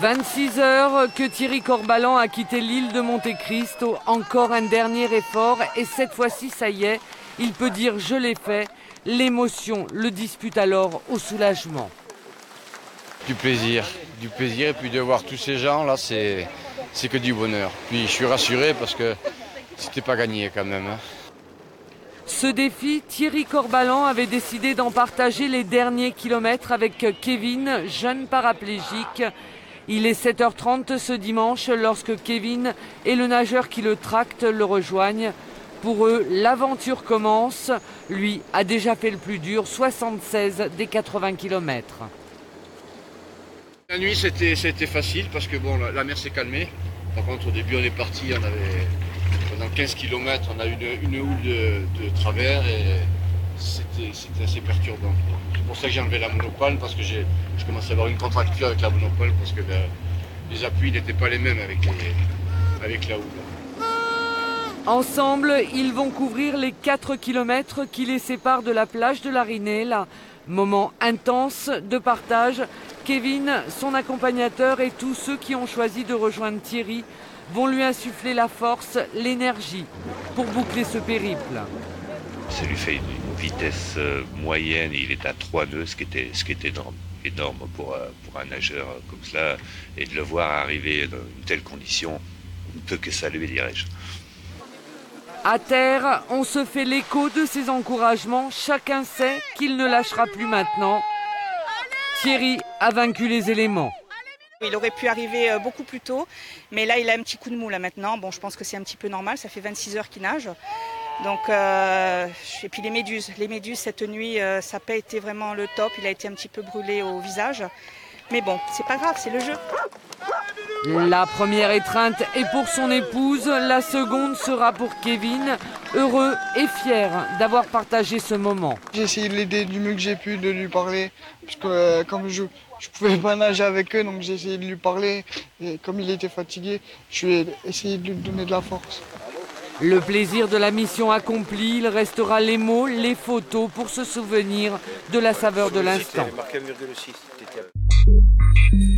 26 heures que Thierry Corbalan a quitté l'île de Monte Cristo. Encore un dernier effort et cette fois-ci, ça y est, il peut dire je l'ai fait. L'émotion le dispute alors au soulagement. Du plaisir, du plaisir et puis de voir tous ces gens là, c'est c'est que du bonheur. Puis je suis rassuré parce que c'était pas gagné quand même. hein. Ce défi, Thierry Corbalan avait décidé d'en partager les derniers kilomètres avec Kevin, jeune paraplégique. Il est 7h30 ce dimanche lorsque Kevin et le nageur qui le tracte le rejoignent. Pour eux, l'aventure commence. Lui a déjà fait le plus dur, 76 des 80 kilomètres. La nuit c'était facile parce que bon la, mer s'est calmée. Par contre au début on est parti, on avait pendant 15 km on a eu une, houle de, travers c'était assez perturbant. C'est pour ça que j'ai enlevé la monopale parce que je commençais à avoir une contracture avec la monopale parce que ben, les appuis n'étaient pas les mêmes avec, la houle. Ensemble, ils vont couvrir les 4 km qui les séparent de la plage de la Rinella. Moment intense de partage. Kevin, son accompagnateur et tous ceux qui ont choisi de rejoindre Thierry vont lui insuffler la force, l'énergie pour boucler ce périple. Ça lui fait une, vitesse euh, moyenne et il est à 3 nœuds, ce qui était, ce qui était énorme, énorme pour, euh, pour un nageur euh, comme cela. Et de le voir arriver dans une telle condition, on ne peut que saluer, dirais-je. À terre, on se fait l'écho de ses encouragements. Chacun sait qu'il ne lâchera plus maintenant. Thierry a vaincu les éléments. Il aurait pu arriver beaucoup plus tôt, mais là il a un petit coup de mou là maintenant. Bon, je pense que c'est un petit peu normal, ça fait 26 heures qu'il nage. Donc, euh, et puis les méduses. Les méduses cette nuit, euh, ça n'a pas été vraiment le top. Il a été un petit peu brûlé au visage. Mais bon, c'est pas grave, c'est le jeu. La première étreinte est pour son épouse, la seconde sera pour Kevin, heureux et fier d'avoir partagé ce moment. J'ai essayé de l'aider du mieux que j'ai pu, de lui parler, parce que euh, comme je je pouvais pas nager avec eux, donc j'ai essayé de lui parler. Et comme il était fatigué, je lui ai essayé de lui donner de la force. Le plaisir de la mission accomplie, il restera les mots, les photos pour se souvenir de la saveur de l'instant. marqué 1,6.